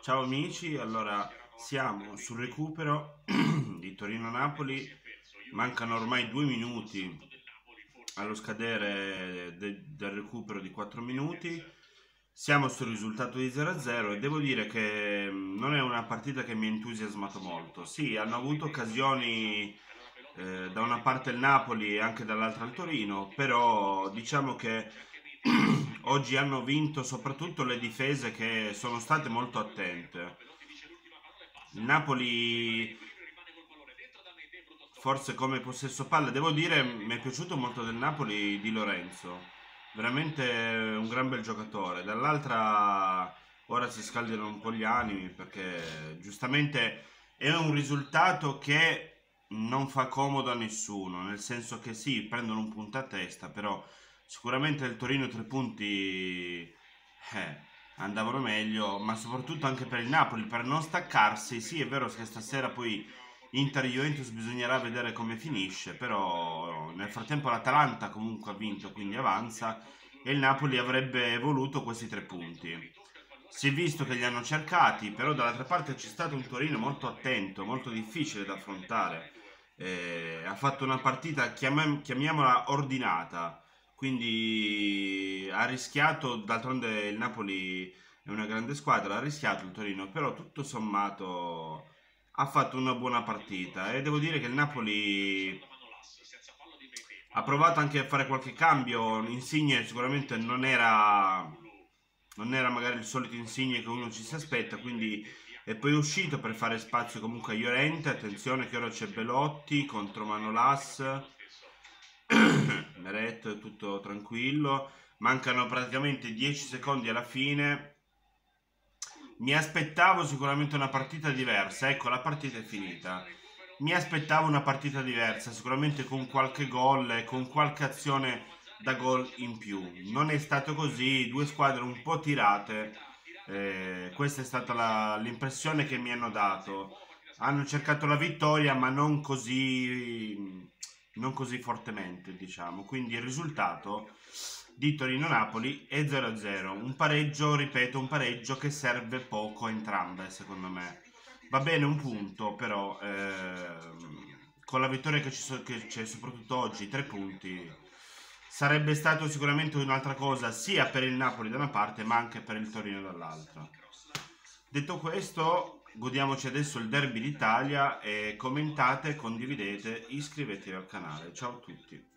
Ciao amici, allora siamo sul recupero di Torino-Napoli, mancano ormai due minuti allo scadere de del recupero di 4 minuti, siamo sul risultato di 0-0 e devo dire che mm, non è una partita che mi ha entusiasmato molto, sì hanno avuto occasioni eh, da una parte il Napoli e anche dall'altra il Torino, però diciamo che oggi hanno vinto soprattutto le difese che sono state molto attente. Napoli forse come possesso palla, devo dire mi è piaciuto molto del Napoli di Lorenzo, veramente un gran bel giocatore. Dall'altra ora si scaldano un po' gli animi perché giustamente è un risultato che non fa comodo a nessuno, nel senso che sì, prendono un punto a testa, però Sicuramente il Torino tre punti eh, andavano meglio, ma soprattutto anche per il Napoli, per non staccarsi. Sì, è vero che stasera poi Inter-Juventus bisognerà vedere come finisce, però nel frattempo l'Atalanta comunque ha vinto, quindi avanza, e il Napoli avrebbe voluto questi tre punti. Si è visto che li hanno cercati, però dall'altra parte c'è stato un Torino molto attento, molto difficile da affrontare. Eh, ha fatto una partita, chiamiamola ordinata, quindi ha rischiato, d'altronde il Napoli è una grande squadra, ha rischiato il Torino, però tutto sommato ha fatto una buona partita. E devo dire che il Napoli ha provato anche a fare qualche cambio, Insigne sicuramente non era, non era magari il solito Insigne che uno ci si aspetta, quindi è poi uscito per fare spazio comunque a Llorente, attenzione che ora c'è Belotti contro Manolas Meret tutto tranquillo. Mancano praticamente 10 secondi alla fine. Mi aspettavo sicuramente una partita diversa. Ecco la partita è finita. Mi aspettavo una partita diversa sicuramente con qualche gol e con qualche azione da gol in più. Non è stato così due squadre un po' tirate. Eh, questa è stata l'impressione che mi hanno dato. Hanno cercato la vittoria ma non così non così fortemente, diciamo. Quindi il risultato di Torino-Napoli è 0-0. Un pareggio, ripeto, un pareggio che serve poco a entrambe, secondo me. Va bene un punto, però ehm, con la vittoria che c'è soprattutto oggi, tre punti, sarebbe stato sicuramente un'altra cosa sia per il Napoli da una parte, ma anche per il Torino dall'altra. Detto questo, Godiamoci adesso il derby d'Italia e commentate, condividete, iscrivetevi al canale. Ciao a tutti.